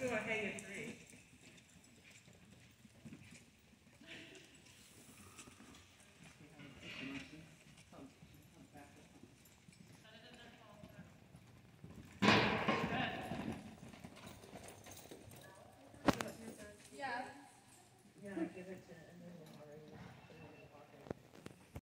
do a hay of three. Yeah, give it to, and then.